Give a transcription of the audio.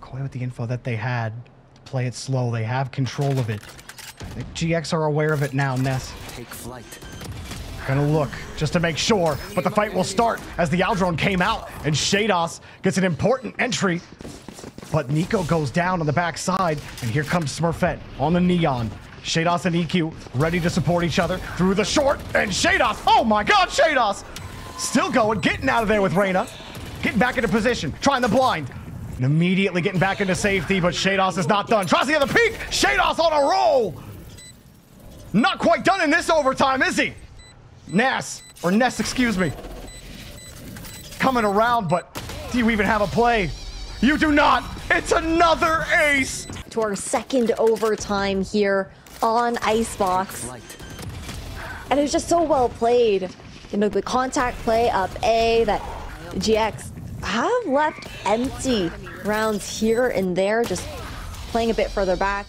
Koi with the info that they had. Play it slow. They have control of it. The GX are aware of it now, Ness. Take flight. Gonna look just to make sure, but the fight will start as the Owl Drone came out and Sheydos gets an important entry. But Nico goes down on the backside, and here comes Smurfette on the Neon. Sheydos and EQ ready to support each other through the short, and Sheydos, oh my god, Sheydos! Still going, getting out of there with Reyna. Getting back into position, trying the blind. And immediately getting back into safety, but Sheydos is not done. Tries to get the peek, Sheydos on a roll! Not quite done in this overtime, is he? Nass, or Ness, excuse me. Coming around, but do you even have a play? You do not! It's another ace! To our second overtime here on Icebox. And it was just so well played. You know, the contact play up A that GX have left empty rounds here and there, just playing a bit further back.